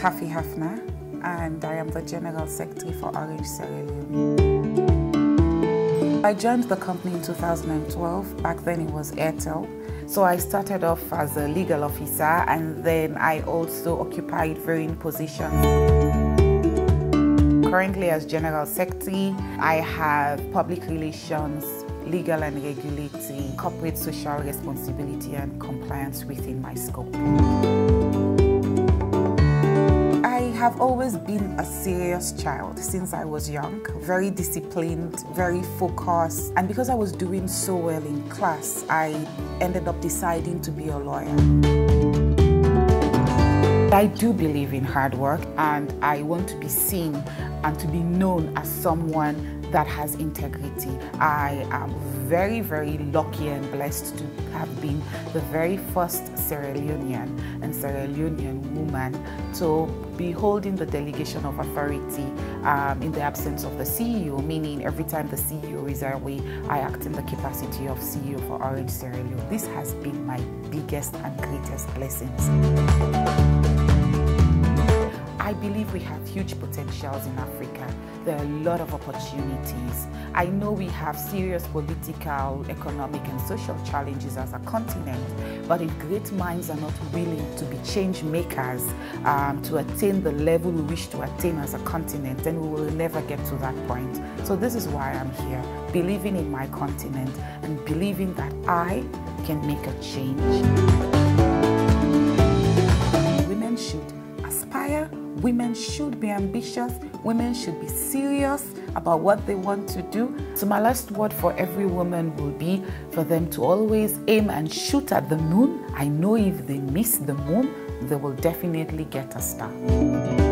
Haffie Haffner and I am the General Secretary for Orange Sierra Leone. I joined the company in 2012. Back then it was Airtel. So I started off as a legal officer and then I also occupied varying positions. Currently as General Secretary, I have public relations, legal and regulatory, corporate social responsibility and compliance within my scope. I have always been a serious child since I was young, very disciplined, very focused, and because I was doing so well in class, I ended up deciding to be a lawyer. I do believe in hard work and I want to be seen and to be known as someone that has integrity. I am very, very lucky and blessed to have been the very first Sierra Leonean and Sierra Leonean woman to be holding the delegation of authority um, in the absence of the CEO, meaning every time the CEO is away, I act in the capacity of CEO for Orange Sierra Leone. This has been my biggest and greatest blessings. We have huge potentials in Africa. There are a lot of opportunities. I know we have serious political, economic, and social challenges as a continent, but if great minds are not willing to be change makers um, to attain the level we wish to attain as a continent, then we will never get to that point. So, this is why I'm here, believing in my continent and believing that I can make a change. Women should be ambitious. Women should be serious about what they want to do. So, my last word for every woman will be for them to always aim and shoot at the moon. I know if they miss the moon, they will definitely get a star.